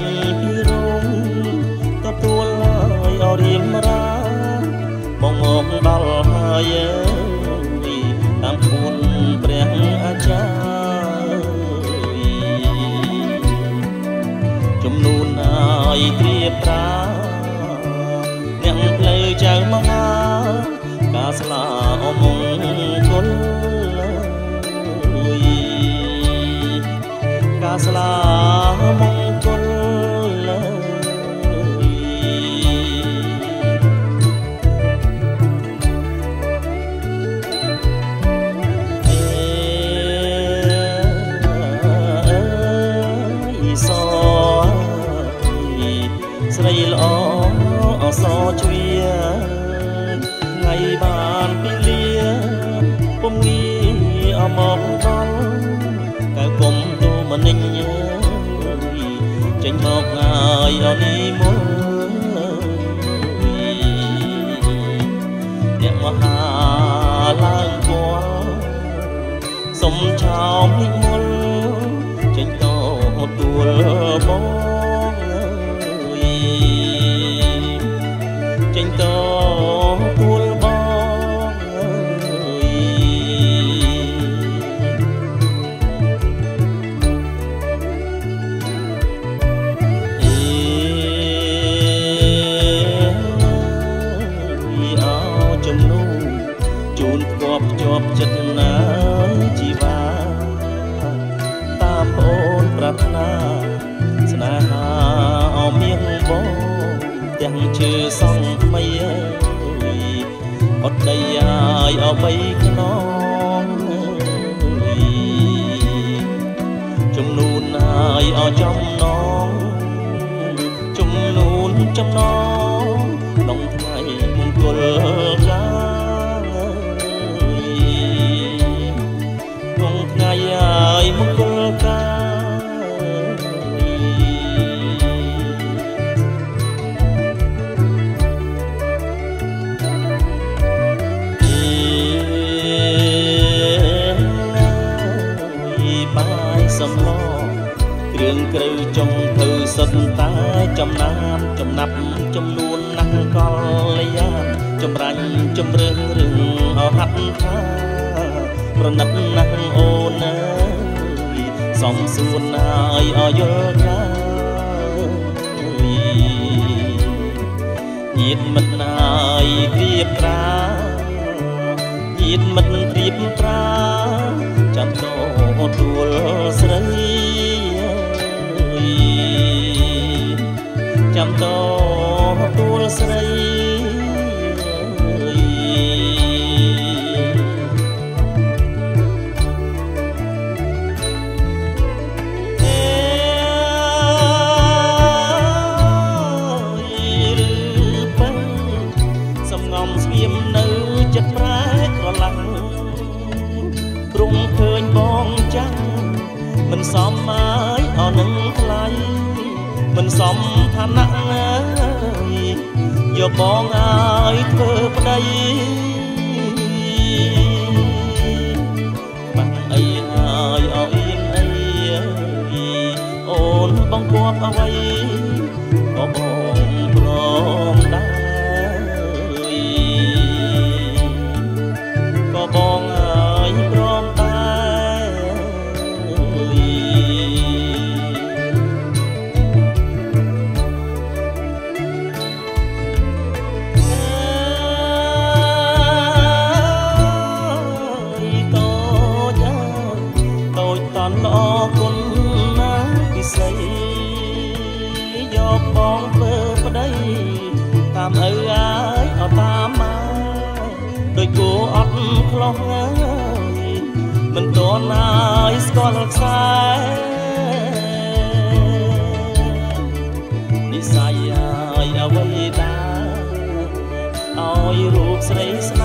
ញពីរងទទួលហើយអរៀមរាមកមកដល់ហើយតាមគុណព្រះអាចារ្យជំនូនហើយព្រាប្រាអ្នកផ្លូវចៅមហាការស្លាអមង្គលការស្លា បានពីលាពុំងាអមកដល់កែគុំទូមនិញចេញមកងាយអនីមុលអ្នកមហាឡើងគល់សុំឆោមនិមលចេញតទួលបង អត់ដីអាយអបីខ្នងអើយចំនួនអាយអចំណងចំនួនចំណង ចំណាំចំណាប់ចំនួនណាស់កលយានចម្រាញ់ជំរឿនរឿងអហាត់ថាប្រណិតណាស់អូនអើយសំសួនណាយអយល់កាញាតមិត្តណាយគ្រៀបប្រាញាតមិត្តគ្រៀបប្រាចាំតទួល ចាំតទួលស្រី មិនសមឋានៈអើយយកបងឲ្យធ្វើប្តីបាក់អីហើយអអៀនអីអូនបងគាត់អ្វីក៏បង តាមឪអាយអត់តាមមកដោយគួអត់ខ្លោះអើយមិនតន់អាយស្គាល់ខ្សែនិស័យអាយអ្វីដែរឲ្យរូបស្រីស្